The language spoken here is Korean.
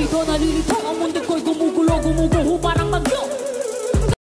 우리 더 나를 통 문득 걸고 무을 오고 무을